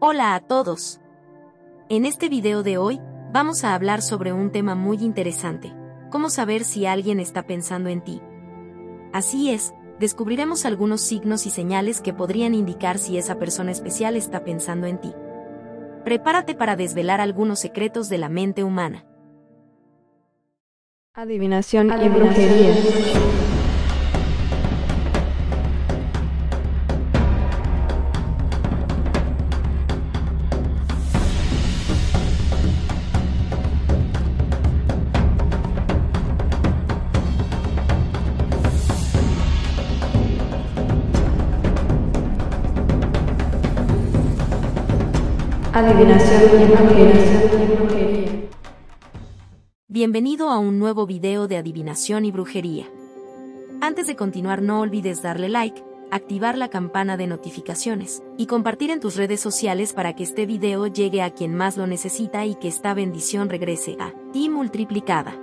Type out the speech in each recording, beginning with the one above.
Hola a todos. En este video de hoy, vamos a hablar sobre un tema muy interesante, cómo saber si alguien está pensando en ti. Así es, descubriremos algunos signos y señales que podrían indicar si esa persona especial está pensando en ti. Prepárate para desvelar algunos secretos de la mente humana. Adivinación, y brujería. Adivinación y brujería. Bienvenido a un nuevo video de adivinación y brujería. Antes de continuar no olvides darle like, activar la campana de notificaciones y compartir en tus redes sociales para que este video llegue a quien más lo necesita y que esta bendición regrese a ti multiplicada.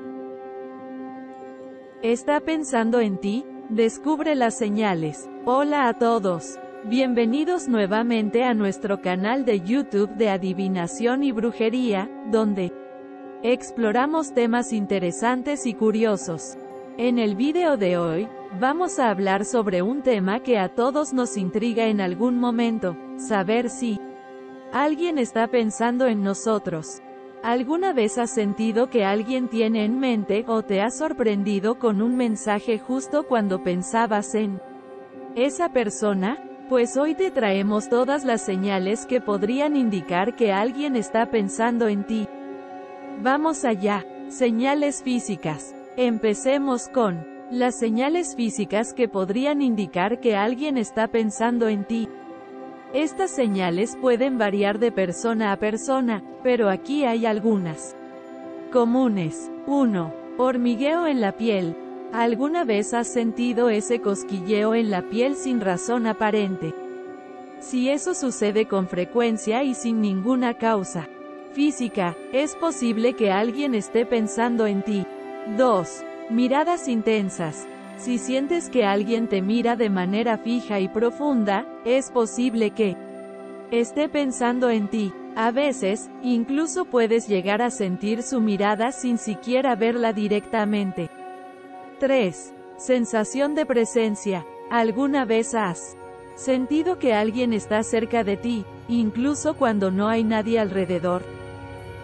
¿Está pensando en ti? Descubre las señales. Hola a todos. Bienvenidos nuevamente a nuestro canal de YouTube de Adivinación y Brujería, donde exploramos temas interesantes y curiosos. En el video de hoy, vamos a hablar sobre un tema que a todos nos intriga en algún momento, saber si alguien está pensando en nosotros. ¿Alguna vez has sentido que alguien tiene en mente o te ha sorprendido con un mensaje justo cuando pensabas en esa persona? Pues hoy te traemos todas las señales que podrían indicar que alguien está pensando en ti. Vamos allá. Señales físicas. Empecemos con las señales físicas que podrían indicar que alguien está pensando en ti. Estas señales pueden variar de persona a persona, pero aquí hay algunas. Comunes. 1. Hormigueo en la piel. ¿Alguna vez has sentido ese cosquilleo en la piel sin razón aparente? Si eso sucede con frecuencia y sin ninguna causa física, es posible que alguien esté pensando en ti. 2. Miradas intensas. Si sientes que alguien te mira de manera fija y profunda, es posible que esté pensando en ti. A veces, incluso puedes llegar a sentir su mirada sin siquiera verla directamente. 3. Sensación de presencia. ¿Alguna vez has sentido que alguien está cerca de ti, incluso cuando no hay nadie alrededor?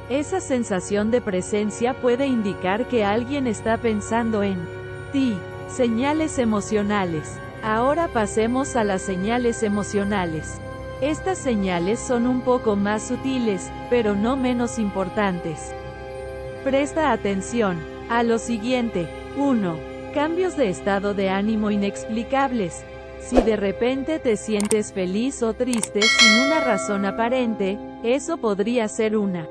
Esa sensación de presencia puede indicar que alguien está pensando en ti. Señales emocionales. Ahora pasemos a las señales emocionales. Estas señales son un poco más sutiles, pero no menos importantes. Presta atención a lo siguiente. 1. Cambios de estado de ánimo inexplicables. Si de repente te sientes feliz o triste sin una razón aparente, eso podría ser una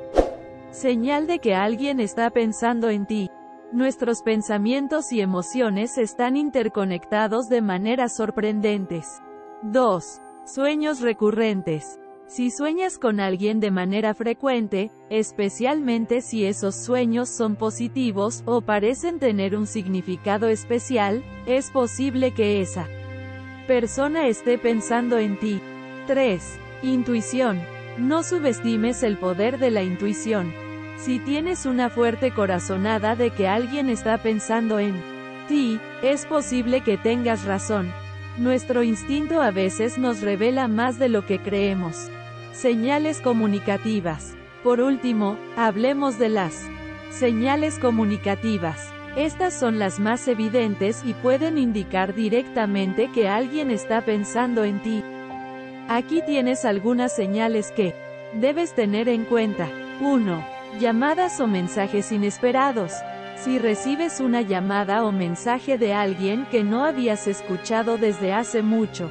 señal de que alguien está pensando en ti. Nuestros pensamientos y emociones están interconectados de maneras sorprendentes. 2. Sueños recurrentes. Si sueñas con alguien de manera frecuente, especialmente si esos sueños son positivos o parecen tener un significado especial, es posible que esa persona esté pensando en ti. 3. Intuición. No subestimes el poder de la intuición. Si tienes una fuerte corazonada de que alguien está pensando en ti, es posible que tengas razón. Nuestro instinto a veces nos revela más de lo que creemos. Señales comunicativas. Por último, hablemos de las señales comunicativas. Estas son las más evidentes y pueden indicar directamente que alguien está pensando en ti. Aquí tienes algunas señales que debes tener en cuenta. 1. Llamadas o mensajes inesperados. Si recibes una llamada o mensaje de alguien que no habías escuchado desde hace mucho,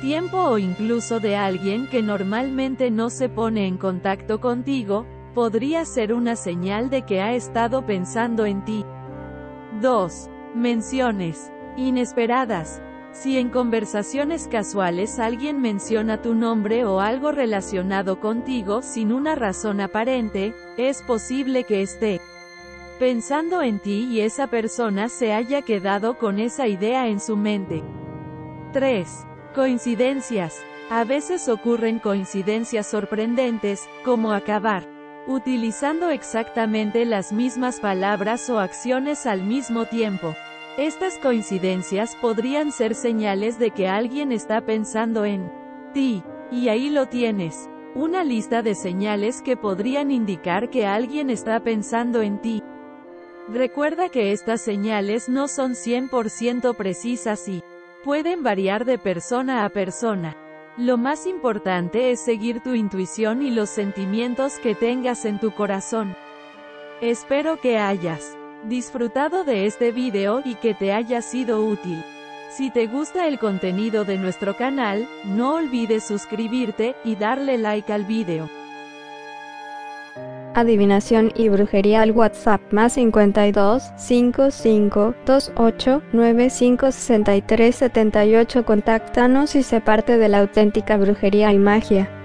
tiempo o incluso de alguien que normalmente no se pone en contacto contigo, podría ser una señal de que ha estado pensando en ti. 2. Menciones inesperadas. Si en conversaciones casuales alguien menciona tu nombre o algo relacionado contigo sin una razón aparente, es posible que esté pensando en ti y esa persona se haya quedado con esa idea en su mente. 3. Coincidencias. A veces ocurren coincidencias sorprendentes, como acabar utilizando exactamente las mismas palabras o acciones al mismo tiempo. Estas coincidencias podrían ser señales de que alguien está pensando en ti, y ahí lo tienes. Una lista de señales que podrían indicar que alguien está pensando en ti. Recuerda que estas señales no son 100% precisas y pueden variar de persona a persona. Lo más importante es seguir tu intuición y los sentimientos que tengas en tu corazón. Espero que hayas disfrutado de este video y que te haya sido útil. Si te gusta el contenido de nuestro canal, no olvides suscribirte y darle like al video. Adivinación y brujería al WhatsApp más 52 55 28 95 63 78. Contáctanos y sé parte de la auténtica brujería y magia.